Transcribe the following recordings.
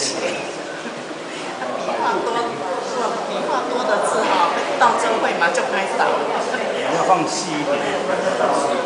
笔画多，是？笔画多的字哈，到这会嘛，就开始打。你要放细一点。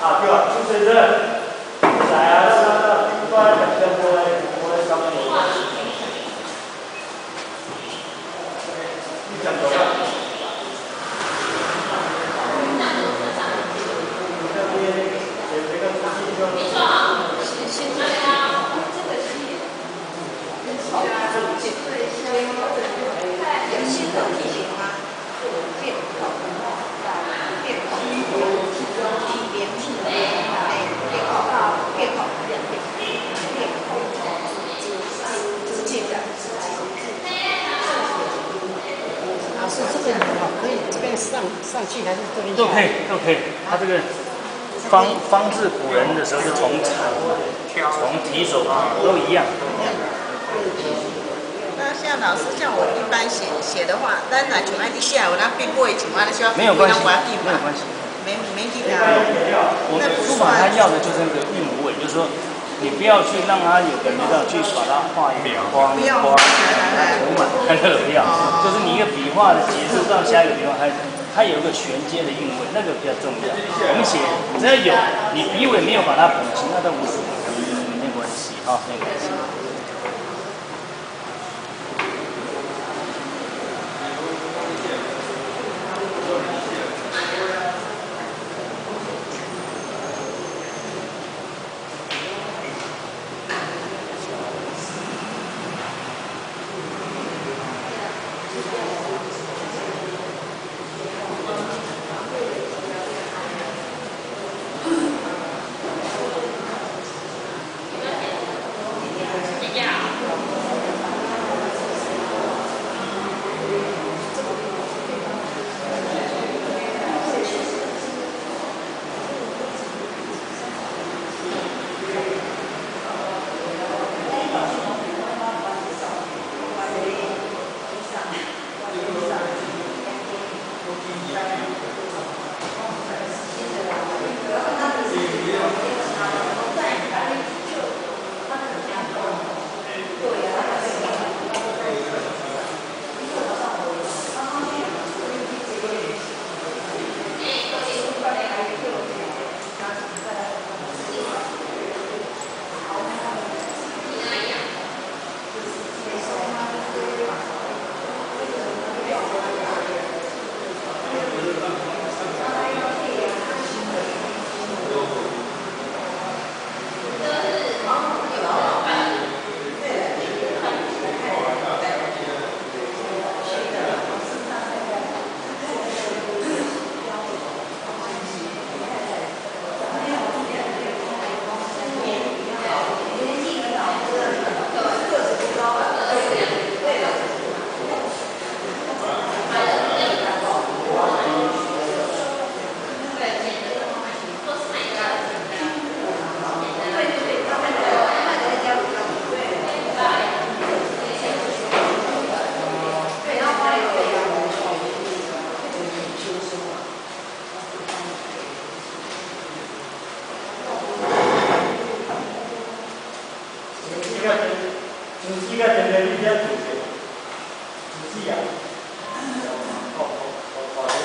啊，对吧？就是这，来啊，那那第一关两千多，我来上面。你讲多少？这边也这个自己就。老师，这个好可以这边上上去还是这边？都可以，都可以。他这个方方志古人的时候是从产嘛，从提手都一样。那像老师像我一般写写的话，咱若像安尼写，有咱变过像安尼写，没有关系，没有关系。没没地方。我书法他要的就是那个韵无尾，就是说你不要去让他有感觉到去把它画一个框不要框涂满，那个不要，就是你一个笔画的结束到下一个笔画，它它有一个衔接的韵味，那个比较重要。我们写只要有你笔尾没有把它补齐，那都无所谓，没关系哈，没关系。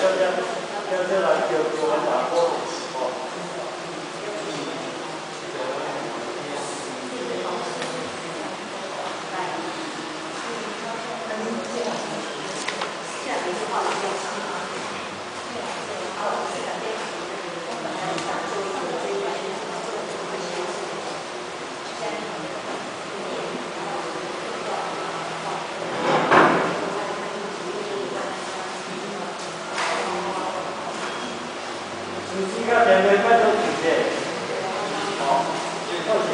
要要要要来给给我们打波。下一句话是这样的。要两个快都举起。好，后举。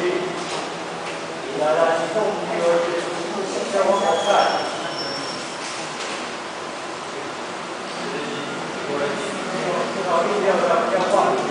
来来，动一再往后看。我这个力量要要放。